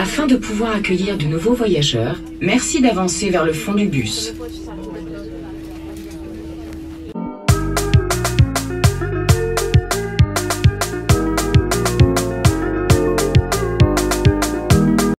Afin de pouvoir accueillir de nouveaux voyageurs, merci d'avancer vers le fond du bus.